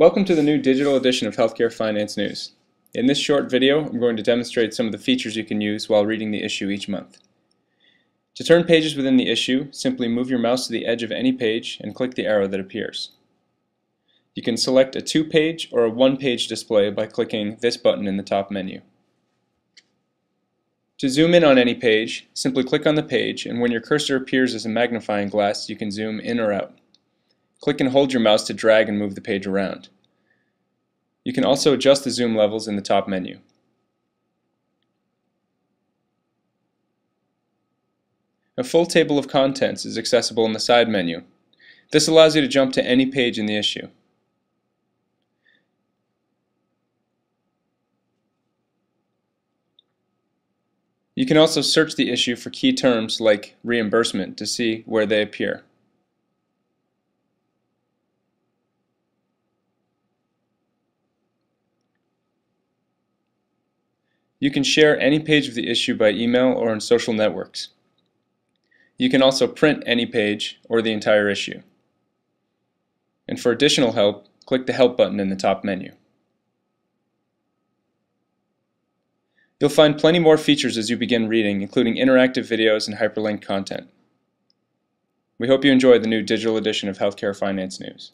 Welcome to the new digital edition of Healthcare Finance News. In this short video, I'm going to demonstrate some of the features you can use while reading the issue each month. To turn pages within the issue, simply move your mouse to the edge of any page and click the arrow that appears. You can select a two-page or a one-page display by clicking this button in the top menu. To zoom in on any page, simply click on the page and when your cursor appears as a magnifying glass, you can zoom in or out. Click and hold your mouse to drag and move the page around. You can also adjust the zoom levels in the top menu. A full table of contents is accessible in the side menu. This allows you to jump to any page in the issue. You can also search the issue for key terms like reimbursement to see where they appear. You can share any page of the issue by email or in social networks. You can also print any page or the entire issue. And for additional help, click the Help button in the top menu. You'll find plenty more features as you begin reading, including interactive videos and hyperlinked content. We hope you enjoy the new digital edition of Healthcare Finance News.